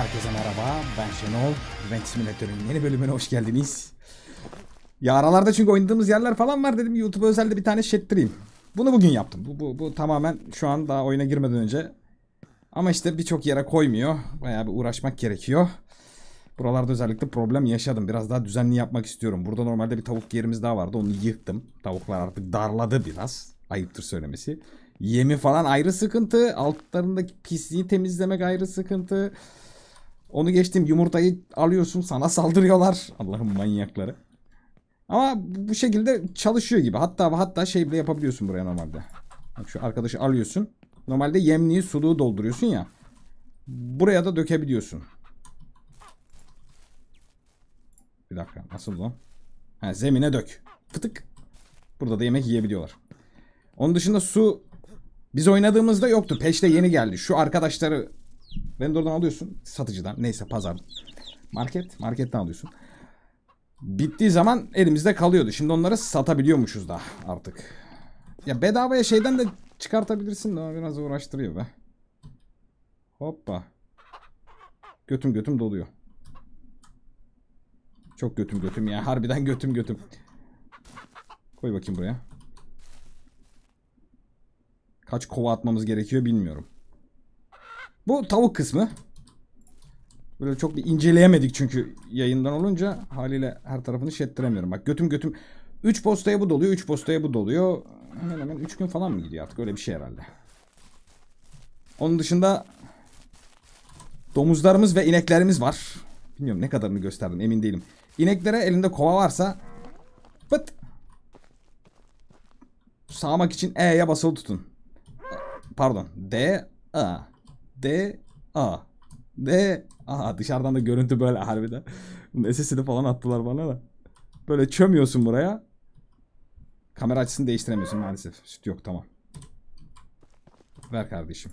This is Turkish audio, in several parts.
Herkese merhaba, ben Şenol. Rent Simulator'ın yeni bölümüne hoş geldiniz. Ya aralarda çünkü oynadığımız yerler falan var dedim YouTube özelde bir tane şettireyim. Bunu bugün yaptım. Bu, bu, bu tamamen şu an daha oyuna girmeden önce. Ama işte birçok yere koymuyor. Bayağı bir uğraşmak gerekiyor. Buralarda özellikle problem yaşadım. Biraz daha düzenli yapmak istiyorum. Burada normalde bir tavuk yerimiz daha vardı. Onu yıktım. Tavuklar artık darladı biraz. Ayıptır söylemesi. Yemi falan ayrı sıkıntı. Altlarındaki pisliği temizlemek ayrı sıkıntı. Onu geçtim yumurtayı alıyorsun sana saldırıyorlar. Allah'ın manyakları. Ama bu şekilde çalışıyor gibi. Hatta hatta şey bile yapabiliyorsun buraya normalde. Bak şu arkadaşı alıyorsun. Normalde yemliği suluğu dolduruyorsun ya. Buraya da dökebiliyorsun. Bir dakika nasıl o? Ha, zemine dök. Fıtık. Burada da yemek yiyebiliyorlar. Onun dışında su biz oynadığımızda yoktu. Peşte yeni geldi. Şu arkadaşları vendordan alıyorsun. Satıcıdan. Neyse pazar. Market. Marketten alıyorsun. Bittiği zaman elimizde kalıyordu. Şimdi onları satabiliyormuşuz da artık. Ya bedavaya şeyden de çıkartabilirsin de biraz uğraştırıyor be. Hoppa. Götüm götüm doluyor. Çok götüm götüm ya. Harbiden götüm götüm. Koy bakayım buraya. Kaç kova atmamız gerekiyor bilmiyorum. Bu tavuk kısmı. Böyle çok bir inceleyemedik çünkü yayından olunca haliyle her tarafını şettiremiyorum. Bak götüm götüm 3 postaya bu doluyor 3 postaya bu doluyor. Hemen hemen 3 gün falan mı gidiyor artık öyle bir şey herhalde. Onun dışında domuzlarımız ve ineklerimiz var. Bilmiyorum ne kadarını gösterdim emin değilim. İneklere elinde kova varsa pıt sağmak için E'ye basılı tutun. Pardon. D A D A D A dışarıdan da görüntü böyle harbiden. Sesini falan attılar bana da. Böyle çömüyorsun buraya. Kamera açısını değiştiremiyorsun maalesef. Süt yok tamam. Ver kardeşim.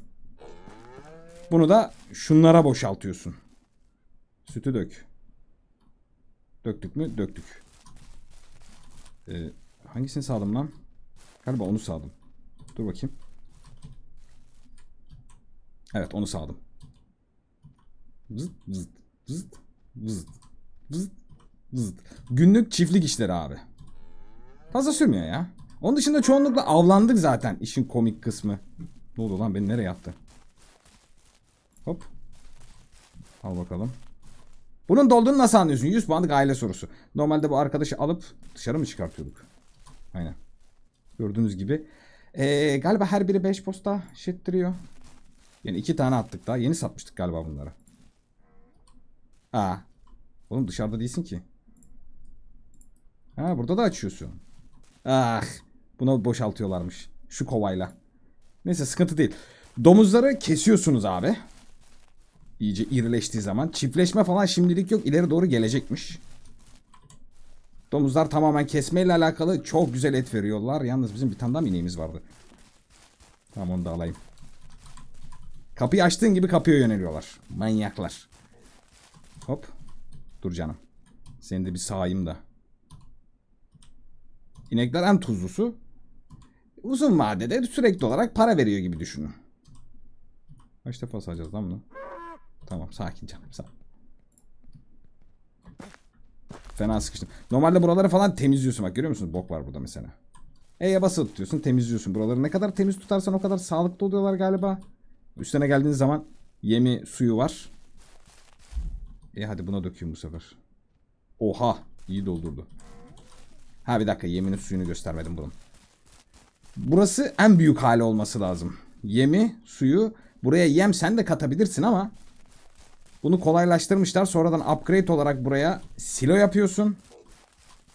Bunu da şunlara boşaltıyorsun. Sütü dök. Döktük mü? Döktük. Ee, hangisini sağdım lan? Galiba onu sağdım. Dur bakayım. Evet onu sağdım. Vızıt vızıt vızıt vızıt vızıt vızıt. Günlük çiftlik işleri abi. Fazla sürmüyor ya. Onun dışında çoğunlukla avlandık zaten işin komik kısmı. Ne oldu lan beni nereye attı? Hop. Al bakalım. Bunun dolduğunu nasıl anlıyorsun? 100 puanlık aile sorusu. Normalde bu arkadaşı alıp dışarı mı çıkartıyorduk? Aynen. Gördüğünüz gibi. Ee, galiba her biri 5 posta şettiriyor. Yani iki tane attık daha. Yeni satmıştık galiba bunları. Aa. Oğlum dışarıda değilsin ki. Ha burada da açıyorsun. Ah. Buna boşaltıyorlarmış. Şu kovayla. Neyse sıkıntı değil. Domuzları kesiyorsunuz abi. İyice irileştiği zaman. Çiftleşme falan şimdilik yok. İleri doğru gelecekmiş. Domuzlar tamamen kesmeyle alakalı çok güzel et veriyorlar. Yalnız bizim bir tane daha ineğimiz vardı. Tamam onu da alayım. Kapıyı açtığın gibi kapıya yöneliyorlar. Manyaklar. Hop. Dur canım. Seni de bir sağayım da. İnekler en tuzlusu. Uzun vadede sürekli olarak para veriyor gibi düşünün. Kaç defa sayacağız lan bunu? Tamam sakin canım sakin. Fena sıkıştım. Normalde buraları falan temizliyorsun bak görüyor musunuz? Bok var burada mesela. E'ye basılı tutuyorsun temizliyorsun. Buraları ne kadar temiz tutarsan o kadar sağlıklı oluyorlar galiba. Üstüne geldiğiniz zaman yemi suyu var. E hadi buna dökeyim bu sefer. Oha iyi doldurdu. Ha bir dakika yeminin suyunu göstermedim bunun. Burası en büyük hali olması lazım. Yemi, suyu. Buraya yem sen de katabilirsin ama bunu kolaylaştırmışlar. Sonradan upgrade olarak buraya silo yapıyorsun.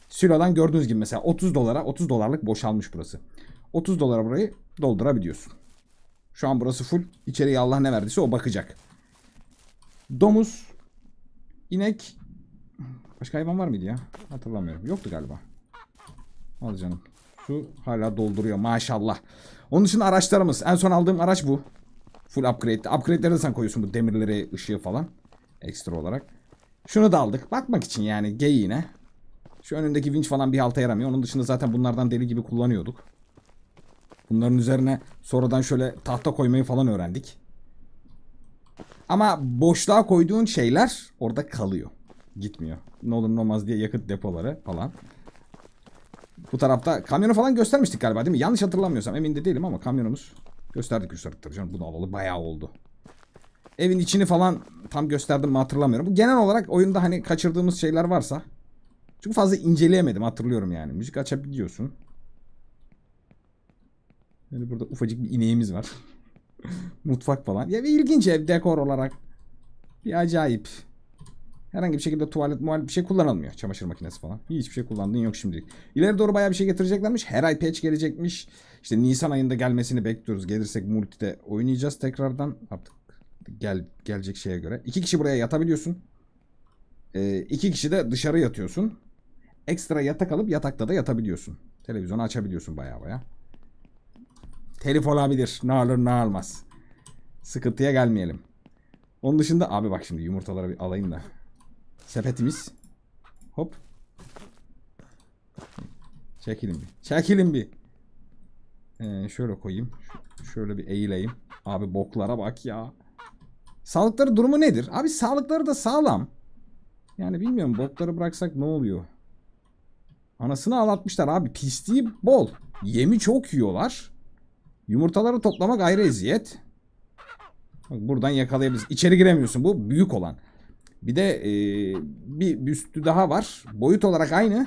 Silodan gördüğünüz gibi mesela 30 dolara 30 dolarlık boşalmış burası. 30 dolara burayı doldurabiliyorsun. Şu an burası full. İçeriye Allah ne verdiyse o bakacak. Domuz, inek, başka hayvan var mıydı ya? Hatırlamıyorum. Yoktu galiba. Al canım. Su hala dolduruyor maşallah. Onun için araçlarımız. En son aldığım araç bu. Full upgrade. Upgrade'leri de sen koyuyorsun bu demirleri, ışığı falan. Ekstra olarak. Şunu da aldık. Bakmak için yani geyiğine. Şu önündeki winch falan bir halta yaramıyor. Onun dışında zaten bunlardan deli gibi kullanıyorduk. Bunların üzerine sonradan şöyle tahta koymayı falan öğrendik. Ama boşluğa koyduğun şeyler orada kalıyor. Gitmiyor. Ne olur ne olmaz diye yakıt depoları falan. Bu tarafta kamyonu falan göstermiştik galiba değil mi? Yanlış hatırlamıyorsam emin de değilim ama kamyonumuz gösterdik gösterdik tabii canım. Bunu alalı bayağı oldu. Evin içini falan tam gösterdim mi hatırlamıyorum. Bu genel olarak oyunda hani kaçırdığımız şeyler varsa. Çünkü fazla inceleyemedim hatırlıyorum yani. Müzik açabiliyorsun. Yani burada ufacık bir ineğimiz var. Mutfak falan. Ya bir ilginç ev dekor olarak. Bir acayip. Herhangi bir şekilde tuvalet muhalif bir şey kullanılmıyor. Çamaşır makinesi falan. Hiçbir şey kullandığın yok şimdilik. İleri doğru bayağı bir şey getireceklermiş. Her ay patch gelecekmiş. İşte Nisan ayında gelmesini bekliyoruz. Gelirsek multide oynayacağız tekrardan. Artık gel gelecek şeye göre. İki kişi buraya yatabiliyorsun. Ee, iki kişi de dışarı yatıyorsun. Ekstra yatak alıp yatakta da yatabiliyorsun. Televizyonu açabiliyorsun baya baya. Telif olabilir. Ne alır ne almaz. Sıkıntıya gelmeyelim. Onun dışında abi bak şimdi yumurtaları bir alayım da. Sepetimiz. Hop. Çekilin bir. Çekilin bir. Ee, şöyle koyayım. Şöyle bir eğileyim. Abi boklara bak ya. Sağlıkları durumu nedir? Abi sağlıkları da sağlam. Yani bilmiyorum bokları bıraksak ne oluyor? Anasını ağlatmışlar abi. Pisliği bol. Yemi çok yiyorlar. Yumurtaları toplamak ayrı eziyet. Bak buradan yakalayabiliriz. İçeri giremiyorsun. Bu büyük olan. Bir de e, bir üstü daha var. Boyut olarak aynı.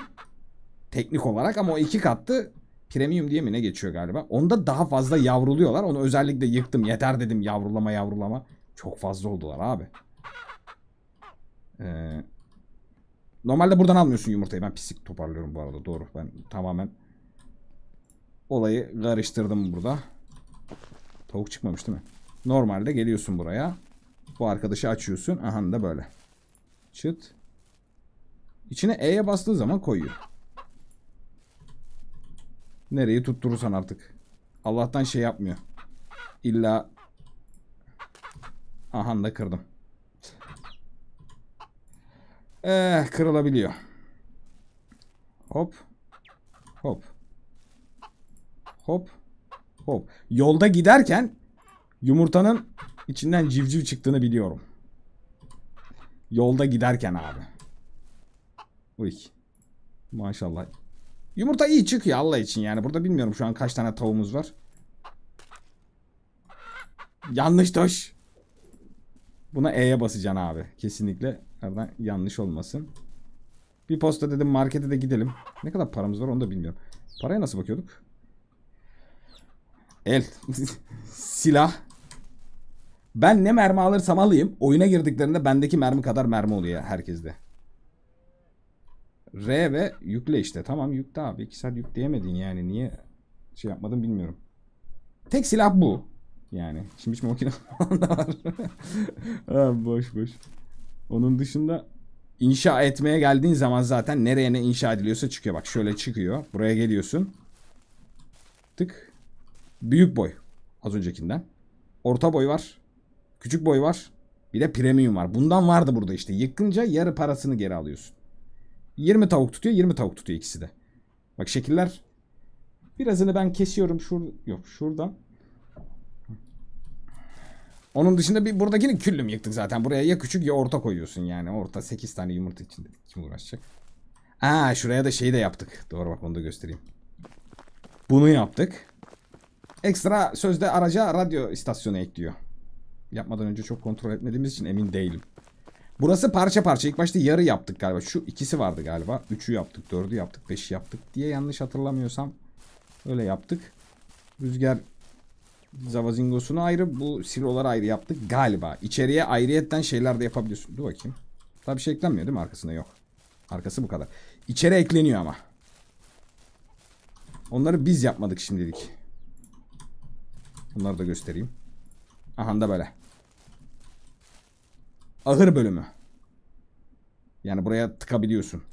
Teknik olarak ama o iki katlı premium diye mi ne geçiyor galiba. Onda daha fazla yavruluyorlar. Onu özellikle yıktım. Yeter dedim yavrulama yavrulama. Çok fazla oldular abi. Ee, normalde buradan almıyorsun yumurtayı. Ben pislik toparlıyorum bu arada. Doğru. Ben tamamen olayı karıştırdım burada. Tavuk çıkmamış değil mi? Normalde geliyorsun buraya. Bu arkadaşı açıyorsun. Aha da böyle. Çıt. İçine E'ye bastığın zaman koyuyor. Nereyi tutturursan artık. Allah'tan şey yapmıyor. İlla Aha da kırdım. Eh kırılabiliyor. Hop. Hop. Hop. Hop. Yolda giderken yumurtanın içinden civciv çıktığını biliyorum. Yolda giderken abi. Uy. Maşallah. Yumurta iyi çıkıyor Allah için yani. Burada bilmiyorum şu an kaç tane tavuğumuz var. Yanlış toş. Buna E'ye basacaksın abi. Kesinlikle. Nereden yanlış olmasın. Bir posta dedim markete de gidelim. Ne kadar paramız var onu da bilmiyorum. Paraya nasıl bakıyorduk? El. Silah. Ben ne mermi alırsam alayım. Oyuna girdiklerinde bendeki mermi kadar mermi oluyor herkeste. R ve yükle işte. Tamam yükle abi. 2 saat yükleyemedin yani. Niye şey yapmadın bilmiyorum. Tek silah bu. Yani. Şimdi biçme makine falan da var. ha, boş boş. Onun dışında inşa etmeye geldiğin zaman zaten nereye ne inşa ediliyorsa çıkıyor. Bak şöyle çıkıyor. Buraya geliyorsun. Tık. Büyük boy. Az öncekinden. Orta boy var. Küçük boy var. Bir de premium var. Bundan vardı burada işte. Yıkınca yarı parasını geri alıyorsun. 20 tavuk tutuyor 20 tavuk tutuyor ikisi de. Bak şekiller. Birazını ben kesiyorum. Şur Yok şuradan. Onun dışında bir buradakini küllüm yıktık zaten. Buraya ya küçük ya orta koyuyorsun yani. Orta 8 tane yumurta için. Kim uğraşacak? Aa şuraya da şeyi de yaptık. Doğru bak onu da göstereyim. Bunu yaptık. Ekstra sözde araca radyo istasyonu ekliyor. Yapmadan önce çok kontrol etmediğimiz için emin değilim. Burası parça parça. İlk başta yarı yaptık galiba. Şu ikisi vardı galiba. Üçü yaptık, dördü yaptık, beşi yaptık diye yanlış hatırlamıyorsam. Öyle yaptık. Rüzgar zavazingosunu ayrı, bu siloları ayrı yaptık galiba. İçeriye ayrıyetten şeyler de yapabiliyorsun. Dur bakayım. Tabii bir şey eklenmiyor değil mi? Arkasına yok. Arkası bu kadar. İçeri ekleniyor ama. Onları biz yapmadık şimdilik. Bunları da göstereyim. Aha da böyle. Ahır bölümü. Yani buraya tıkabiliyorsun.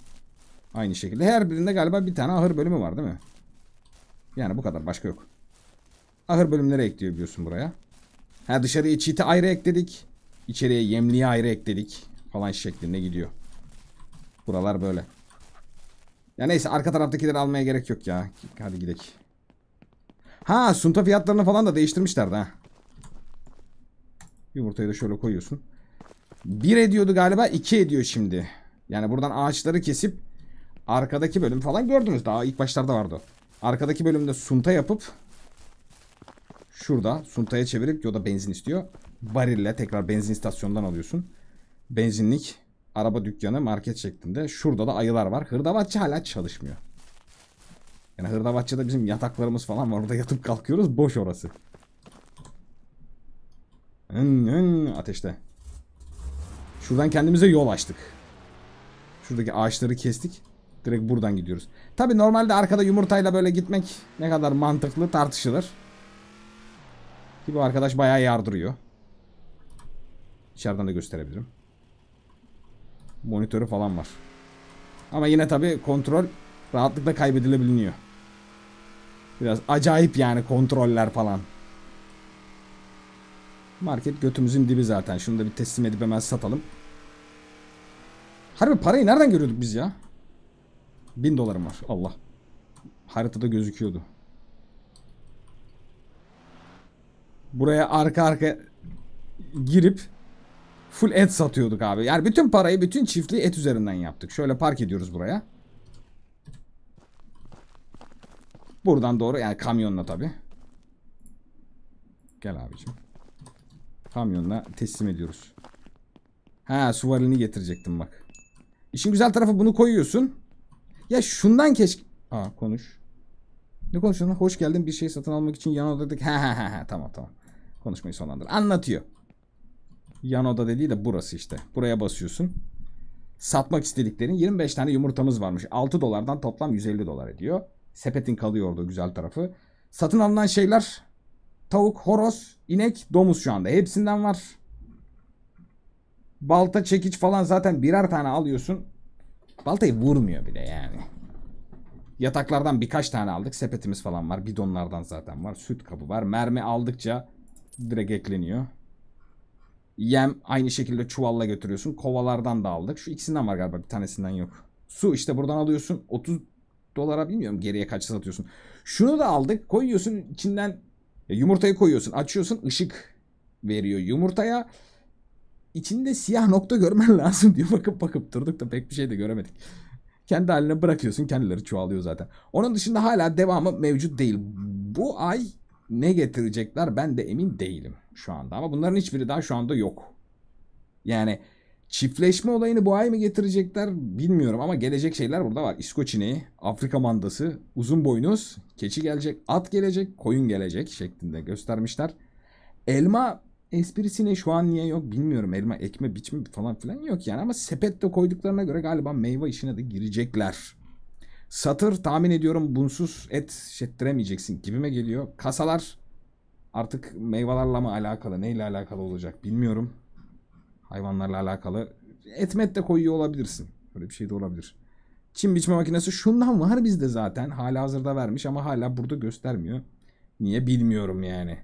Aynı şekilde. Her birinde galiba bir tane ahır bölümü var değil mi? Yani bu kadar. Başka yok. Ahır bölümleri ekliyor biliyorsun buraya. Ha dışarıya çiti ayrı ekledik. İçeriye yemliği ayrı ekledik. Falan şeklinde gidiyor. Buralar böyle. Ya neyse arka taraftakileri almaya gerek yok ya. Hadi gidelim. Ha sunta fiyatlarını falan da değiştirmişlerdi ha. Yumurtayı da şöyle koyuyorsun. 1 ediyordu galiba 2 ediyor şimdi. Yani buradan ağaçları kesip arkadaki bölüm falan gördünüz. Daha ilk başlarda vardı. Arkadaki bölümde sunta yapıp şurada suntaya çevirip o da benzin istiyor. Barille tekrar benzin istasyonundan alıyorsun. Benzinlik, araba dükkanı, market şeklinde. Şurada da ayılar var. Hırdavatçı hala çalışmıyor. Yani hırdavatçıda bizim yataklarımız falan var. Orada yatıp kalkıyoruz. Boş orası. Hın hın ateşte. Şuradan kendimize yol açtık. Şuradaki ağaçları kestik. Direkt buradan gidiyoruz. Tabi normalde arkada yumurtayla böyle gitmek ne kadar mantıklı tartışılır. Ki bu arkadaş bayağı yardırıyor. İçeriden de gösterebilirim. Monitörü falan var. Ama yine tabi kontrol rahatlıkla kaybedilebiliyor. Biraz acayip yani kontroller falan. Market götümüzün dibi zaten. Şunu da bir teslim edip hemen satalım. Harbi parayı nereden görüyorduk biz ya? Bin dolarım var. Allah. Haritada gözüküyordu. Buraya arka arka girip full et satıyorduk abi. Yani bütün parayı, bütün çiftliği et üzerinden yaptık. Şöyle park ediyoruz buraya. Buradan doğru yani kamyonla tabi. Gel abicim. Kamyonla teslim ediyoruz. Ha suvarını getirecektim bak. İşin güzel tarafı bunu koyuyorsun. Ya şundan keşke... Aa konuş. Ne konuşuyorsun? Hoş geldin bir şey satın almak için yan odadaki... Ha ha ha tamam tamam. Konuşmayı sonlandır. Anlatıyor. Yan oda dediği de burası işte. Buraya basıyorsun. Satmak istediklerin 25 tane yumurtamız varmış. 6 dolardan toplam 150 dolar ediyor. Sepetin kalıyor orada güzel tarafı. Satın alınan şeyler tavuk, horoz, inek, domuz şu anda. Hepsinden var. Balta, çekiç falan zaten birer tane alıyorsun. Baltayı vurmuyor bile yani. Yataklardan birkaç tane aldık. Sepetimiz falan var. Bidonlardan zaten var. Süt kabı var. Mermi aldıkça direkt ekleniyor. Yem aynı şekilde çuvalla götürüyorsun. Kovalardan da aldık. Şu ikisinden var galiba. Bir tanesinden yok. Su işte buradan alıyorsun. 30 dolara bilmiyorum geriye kaç satıyorsun. Şunu da aldık. Koyuyorsun içinden yumurtayı koyuyorsun. Açıyorsun ışık veriyor yumurtaya. İçinde siyah nokta görmen lazım diyor. Bakıp bakıp durduk da pek bir şey de göremedik. Kendi haline bırakıyorsun. Kendileri çoğalıyor zaten. Onun dışında hala devamı mevcut değil. Bu ay ne getirecekler ben de emin değilim şu anda. Ama bunların hiçbiri daha şu anda yok. Yani çiftleşme olayını bu ay mı getirecekler bilmiyorum ama gelecek şeyler burada var. İskoç ineği, Afrika mandası, uzun boynuz, keçi gelecek, at gelecek, koyun gelecek şeklinde göstermişler. Elma esprisine şu an niye yok bilmiyorum. Elma ekme biçme falan filan yok yani ama sepette koyduklarına göre galiba meyve işine de girecekler. Satır tahmin ediyorum bunsuz et şettiremeyeceksin gibime geliyor. Kasalar artık meyvelerle mi alakalı neyle alakalı olacak bilmiyorum. Hayvanlarla alakalı etmet de koyuyor olabilirsin. Böyle bir şey de olabilir. Çim biçme makinesi şundan var bizde zaten. Hala hazırda vermiş ama hala burada göstermiyor. Niye bilmiyorum yani.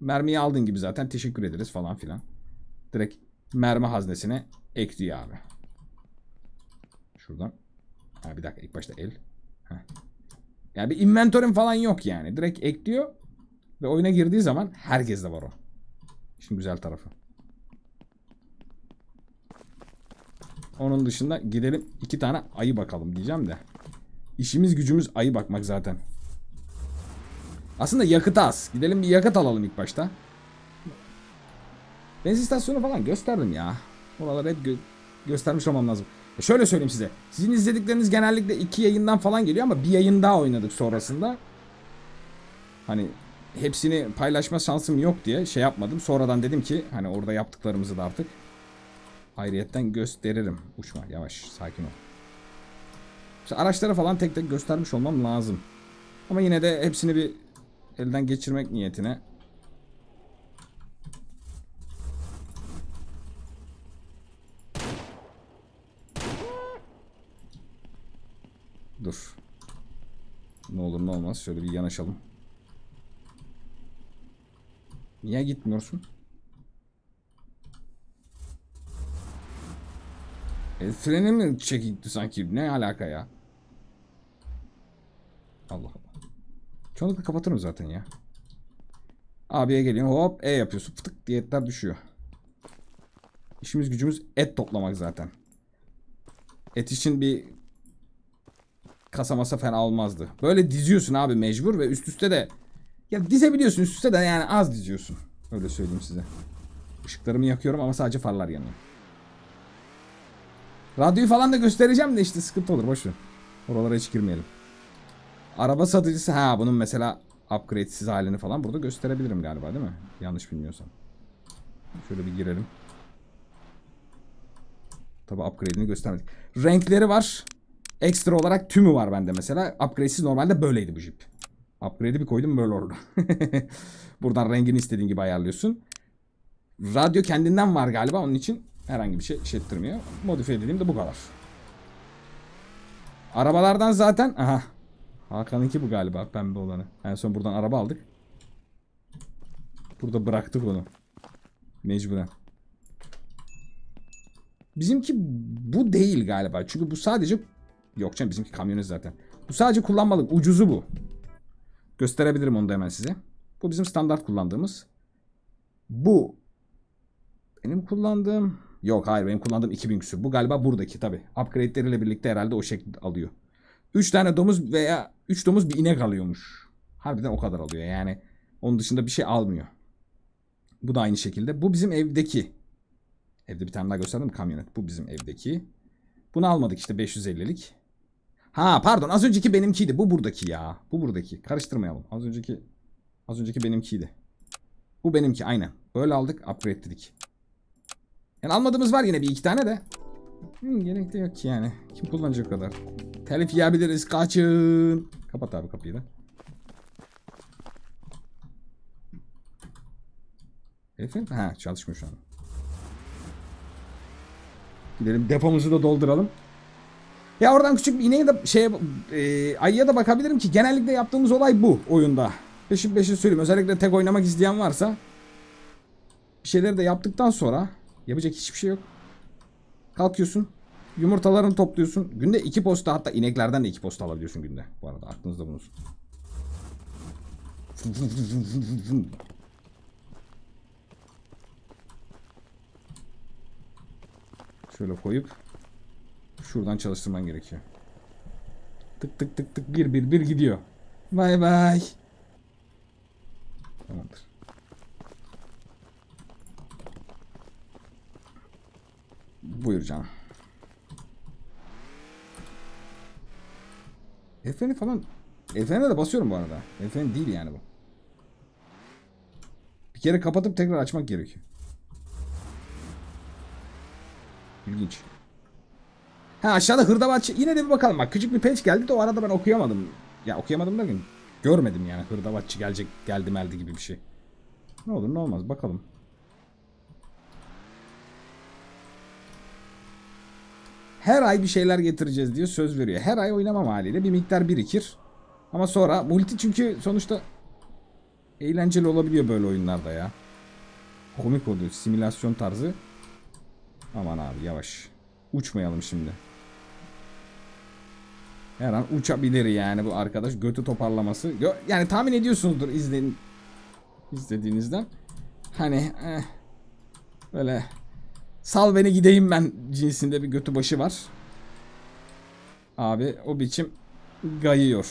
Mermiyi aldığın gibi zaten teşekkür ederiz falan filan. Direkt mermi haznesine ekliyor abi. Şuradan. Ha bir dakika ilk başta el. Heh. Yani bir inventörün falan yok yani. Direkt ekliyor. Ve oyuna girdiği zaman herkeste var o. Şimdi güzel tarafı. Onun dışında gidelim iki tane ayı bakalım diyeceğim de. İşimiz gücümüz ayı bakmak zaten. Aslında yakıt az. Gidelim bir yakıt alalım ilk başta. Benzin istasyonu falan gösterdim ya. Oraları hep gö göstermiş olmam lazım. E şöyle söyleyeyim size. Sizin izledikleriniz genellikle iki yayından falan geliyor ama bir yayın daha oynadık sonrasında. Hani hepsini paylaşma şansım yok diye şey yapmadım. Sonradan dedim ki hani orada yaptıklarımızı da artık ayrıyetten gösteririm. Uçma yavaş sakin ol. İşte araçları falan tek tek göstermiş olmam lazım. Ama yine de hepsini bir elden geçirmek niyetine Dur. Ne olur ne olmaz. Şöyle bir yanaşalım. Niye gitmiyorsun? E, freni mi çekildi sanki? Ne alaka ya? Allah Allah. Çoğunlukla kapatırım zaten ya. Abiye geliyor hop E yapıyorsun fıtık diye etler düşüyor. İşimiz gücümüz et toplamak zaten. Et için bir kasa masa fena olmazdı. Böyle diziyorsun abi mecbur ve üst üste de ya dizebiliyorsun üst üste de yani az diziyorsun. Öyle söyleyeyim size. Işıklarımı yakıyorum ama sadece farlar yanıyor. Radyoyu falan da göstereceğim de işte sıkıntı olur boş ver. Oralara hiç girmeyelim. Araba satıcısı ha bunun mesela upgrade'siz halini falan burada gösterebilirim galiba değil mi? Yanlış bilmiyorsam. Şöyle bir girelim. Tabi upgrade'ini göstermedik. Renkleri var. Ekstra olarak tümü var bende mesela. Upgrade'siz normalde böyleydi bu jip. Upgrade'i bir koydum böyle oldu. Buradan rengini istediğin gibi ayarlıyorsun. Radyo kendinden var galiba onun için herhangi bir şey işlettirmiyor. Modifiye dediğim de bu kadar. Arabalardan zaten aha Hakan'ınki bu galiba pembe olanı. En son buradan araba aldık. Burada bıraktık onu. Mecburen. Bizimki bu değil galiba. Çünkü bu sadece yok canım bizimki kamyonet zaten. Bu sadece kullanmalık. Ucuzu bu. Gösterebilirim onu da hemen size. Bu bizim standart kullandığımız. Bu benim kullandığım yok hayır benim kullandığım 2000 küsür. Bu galiba buradaki tabi. Upgrade'leriyle birlikte herhalde o şekilde alıyor. 3 tane domuz veya 3 domuz bir inek alıyormuş. Harbiden o kadar alıyor yani. Onun dışında bir şey almıyor. Bu da aynı şekilde. Bu bizim evdeki. Evde bir tane daha gösterdim kamyonet. Bu bizim evdeki. Bunu almadık işte 550'lik. Ha pardon az önceki benimkiydi. Bu buradaki ya. Bu buradaki. Karıştırmayalım. Az önceki az önceki benimkiydi. Bu benimki aynen. Böyle aldık upgrade dedik. Yani almadığımız var yine bir iki tane de. Hmm, gerek de yok ki yani. Kim kullanacak kadar? Telif yiyebiliriz. Kaçın. Kapat abi kapıyı da. Efendim? Ha çalışmıyor şu an. Gidelim depomuzu da dolduralım. Ya oradan küçük bir ineğe de şey e, ayıya da bakabilirim ki genellikle yaptığımız olay bu oyunda. Peşin peşin söyleyeyim. Özellikle tek oynamak isteyen varsa bir şeyleri de yaptıktan sonra yapacak hiçbir şey yok. Kalkıyorsun. Yumurtalarını topluyorsun. Günde iki posta hatta ineklerden de iki posta alabiliyorsun günde. Bu arada aklınızda bulunsun. Şöyle koyup şuradan çalıştırman gerekiyor. Tık tık tık tık bir bir bir gidiyor. Bay bay. Tamamdır. Buyur canım. Efendim falan. Efendim de basıyorum bu arada. Efendim değil yani bu. Bir kere kapatıp tekrar açmak gerekiyor. İlginç. Ha aşağıda hırdavatçı yine de bir bakalım bak küçük bir page geldi de o arada ben okuyamadım. Ya okuyamadım derken görmedim yani hırdavatçı gelecek geldi meldi gibi bir şey. Ne olur ne olmaz bakalım. Her ay bir şeyler getireceğiz diye söz veriyor. Her ay oynamam haliyle bir miktar birikir. Ama sonra multi çünkü sonuçta eğlenceli olabiliyor böyle oyunlarda ya. Komik oluyor simülasyon tarzı. Aman abi yavaş. Uçmayalım şimdi. Her an uçabilir yani bu arkadaş götü toparlaması. Yani tahmin ediyorsunuzdur izleyin izlediğinizden. Hani eh, böyle sal beni gideyim ben cinsinde bir götü başı var. Abi o biçim gayıyor.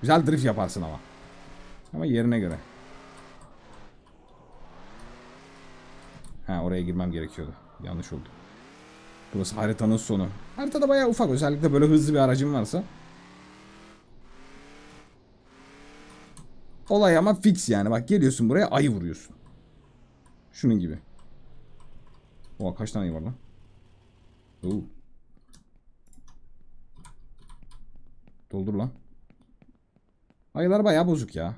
Güzel drift yaparsın ama. Ama yerine göre. Ha oraya girmem gerekiyordu. Yanlış oldu. Burası haritanın sonu. Haritada bayağı ufak. Özellikle böyle hızlı bir aracın varsa. Olay ama fix yani. Bak geliyorsun buraya ayı vuruyorsun. Şunun gibi. Oha kaç tane var lan? Oo. Doldur lan. Ayılar bayağı bozuk ya.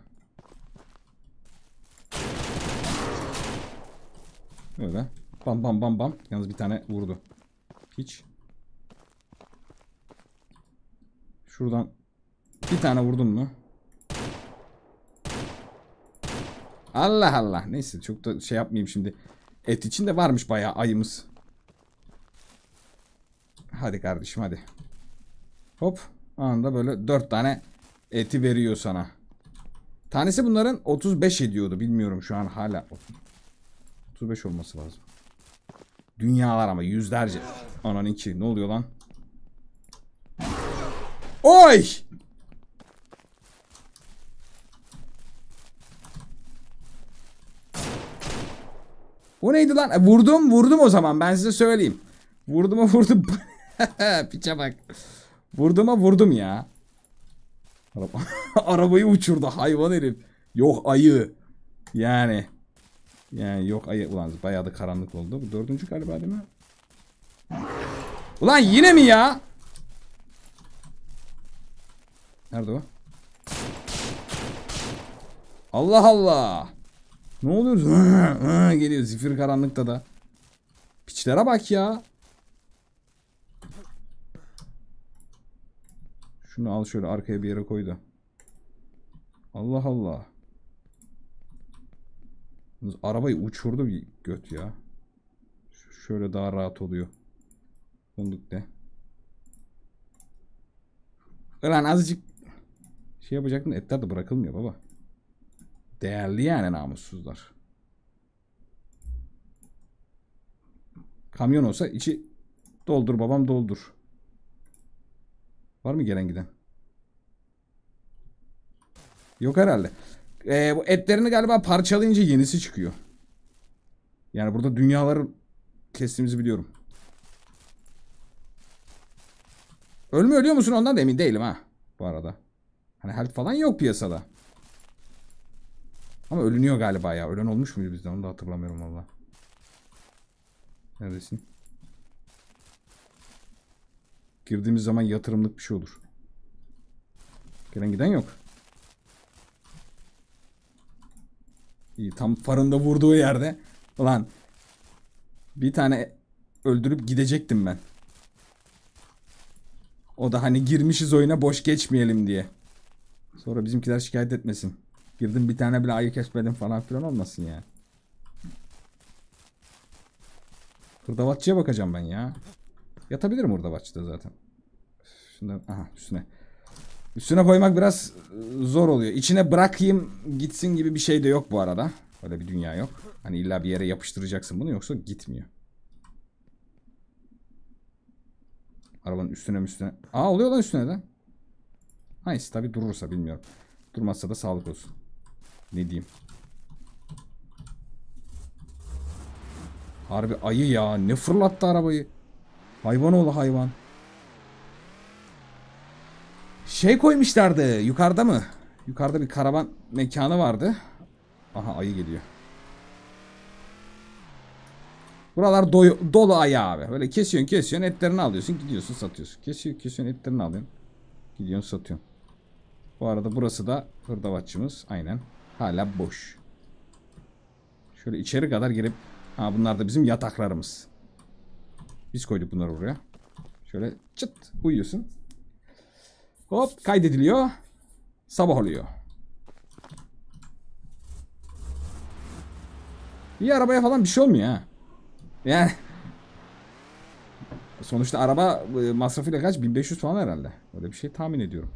Öyle. Bam bam bam bam. Yalnız bir tane vurdu. Hiç. Şuradan bir tane vurdun mu? Allah Allah. Neyse çok da şey yapmayayım şimdi. Et içinde varmış bayağı ayımız. Hadi kardeşim hadi. Hop. Anında böyle dört tane eti veriyor sana. Tanesi bunların 35 ediyordu. Bilmiyorum şu an hala. 35 olması lazım. Dünyalar ama yüzlerce. Anan iki. Ne oluyor lan? Oy! O neydi lan? E, vurdum vurdum o zaman ben size söyleyeyim. Vurduma vurdum. Piçe bak. Vurduma vurdum ya. Araba- Arabayı uçurdu hayvan herif. Yok ayı. Yani. Yani yok ayı. Ulan bayağı da karanlık oldu. Bu dördüncü galiba değil mi? Ulan yine mi ya? Nerede o? Allah Allah. Ne oluyor? Hı, hı, Geliyor zifir karanlıkta da. Piçlere bak ya. Şunu al şöyle arkaya bir yere koy da. Allah Allah. Arabayı uçurdu bir göt ya. Şöyle daha rahat oluyor. Fındık de. Ulan azıcık şey yapacaktın etler de bırakılmıyor baba. Değerli yani namussuzlar. Kamyon olsa içi doldur babam doldur. Var mı gelen giden? Yok herhalde. Ee, bu etlerini galiba parçalayınca yenisi çıkıyor. Yani burada dünyaları kestiğimizi biliyorum. Ölmüyor ölüyor musun ondan da emin değilim ha. Bu arada. Hani health falan yok piyasada. Ama ölünüyor galiba ya. Ölen olmuş muydu bizden onu da hatırlamıyorum valla. Neredesin? Girdiğimiz zaman yatırımlık bir şey olur. Gelen giden yok. İyi tam farında vurduğu yerde. Ulan bir tane öldürüp gidecektim ben. O da hani girmişiz oyuna boş geçmeyelim diye. Sonra bizimkiler şikayet etmesin. Girdim bir tane bile ayı kesmedim falan filan olmasın ya. Hırdavatçıya bakacağım ben ya. Yatabilirim hırdavatçıda zaten. Şundan, aha üstüne. Üstüne koymak biraz zor oluyor. İçine bırakayım gitsin gibi bir şey de yok bu arada. Öyle bir dünya yok. Hani illa bir yere yapıştıracaksın bunu yoksa gitmiyor. Arabanın üstüne üstüne. Aa oluyor lan üstüne de. Nice tabi durursa bilmiyorum. Durmazsa da sağlık olsun. Ne diyeyim. Harbi ayı ya. Ne fırlattı arabayı. Hayvan oğlu hayvan. Şey koymuşlardı. Yukarıda mı? Yukarıda bir karavan mekanı vardı. Aha ayı geliyor. Buralar doy- dolu ayı abi. Böyle kesiyorsun kesiyorsun etlerini alıyorsun gidiyorsun satıyorsun. Kesiyor kesiyorsun etlerini alıyorsun. Gidiyorsun satıyorsun. Bu arada burası da hırdavatçımız. Aynen. Hala boş. Şöyle içeri kadar girip Ha bunlar da bizim yataklarımız. Biz koyduk bunları buraya. Şöyle çıt uyuyorsun. Hop kaydediliyor. Sabah oluyor. Bir arabaya falan bir şey olmuyor ha. Yani sonuçta araba e, masrafıyla kaç? 1500 falan herhalde. Öyle bir şey tahmin ediyorum.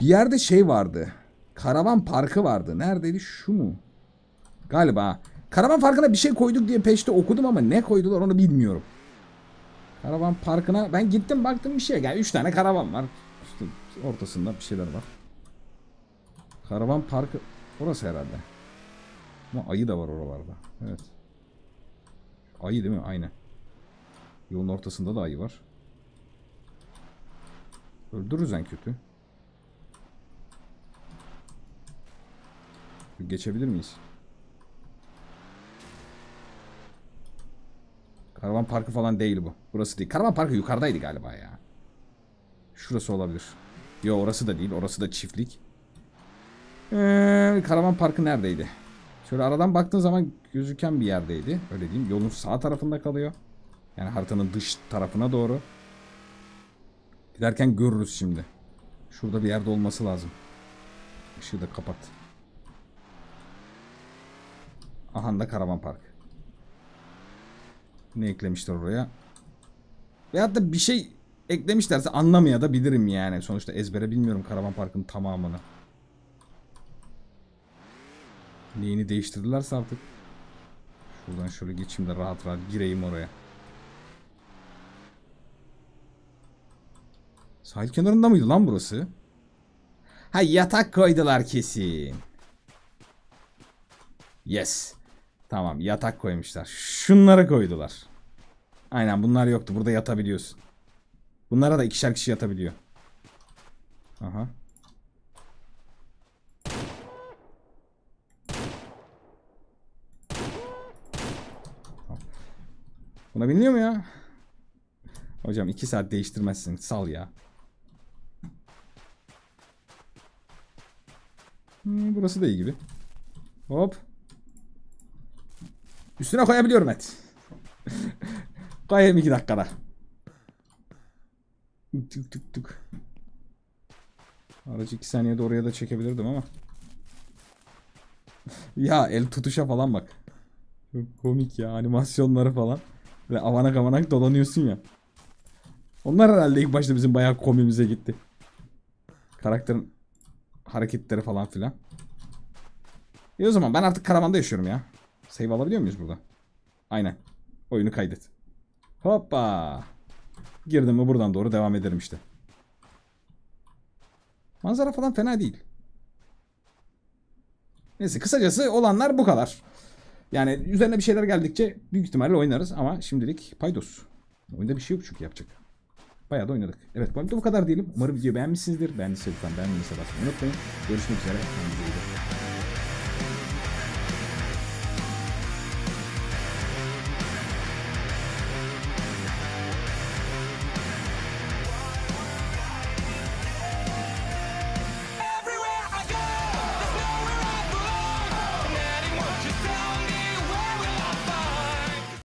Bir yerde şey vardı. Karavan parkı vardı. Neredeydi? Şu mu? Galiba. Karavan parkına bir şey koyduk diye peşte okudum ama ne koydular onu bilmiyorum. Karavan parkına ben gittim baktım bir şey. Yani 3 tane karavan var. İşte ortasında bir şeyler var. Karavan parkı orası herhalde. Ama ayı da var oralarda. Evet. Ayı değil mi? Aynen. Yolun ortasında da ayı var. Öldürürüz en kötü. Geçebilir miyiz? Karavan parkı falan değil bu. Burası değil. Karavan parkı yukarıdaydı galiba ya. Şurası olabilir. Yo orası da değil. Orası da çiftlik. Ee, karavan parkı neredeydi? Şöyle aradan baktığın zaman gözüken bir yerdeydi. Öyle diyeyim. Yolun sağ tarafında kalıyor. Yani haritanın dış tarafına doğru. Giderken görürüz şimdi. Şurada bir yerde olması lazım. Işığı da kapat. Aha da karavan parkı. Ne eklemişler oraya? Veyahut da bir şey eklemişlerse anlamaya da bilirim yani. Sonuçta ezbere bilmiyorum karavan parkının tamamını. Neyini değiştirdilerse artık. Şuradan şöyle geçeyim de rahat rahat gireyim oraya. Sahil kenarında mıydı lan burası? Ha yatak koydular kesin. Yes. Tamam yatak koymuşlar. Şunları koydular. Aynen bunlar yoktu. Burada yatabiliyorsun. Bunlara da ikişer kişi yatabiliyor. Aha. Buna biniliyor mu ya? Hocam iki saat değiştirmezsin. Sal ya. Hmm, burası da iyi gibi. Hop. Üstüne koyabiliyorum et. Koyayım iki dakikada. Tık tık tık. Aracı iki saniyede oraya da çekebilirdim ama. ya el tutuşa falan bak. Çok komik ya animasyonları falan. Ve avanak avanak dolanıyorsun ya. Onlar herhalde ilk başta bizim bayağı komimize gitti. Karakterin hareketleri falan filan. İyi o zaman ben artık karavanda yaşıyorum ya. Save alabiliyor muyuz burada? Aynen. Oyunu kaydet. Hoppa. Girdim mi buradan doğru devam ederim işte. Manzara falan fena değil. Neyse kısacası olanlar bu kadar. Yani üzerine bir şeyler geldikçe büyük ihtimalle oynarız ama şimdilik paydos. Oyunda bir şey yok çünkü yapacak. Bayağı da oynadık. Evet bu bu kadar diyelim. Umarım videoyu beğenmişsinizdir. Beğendiyseniz lütfen beğenmeyi, unutmayın. Görüşmek üzere. Kendinize iyi.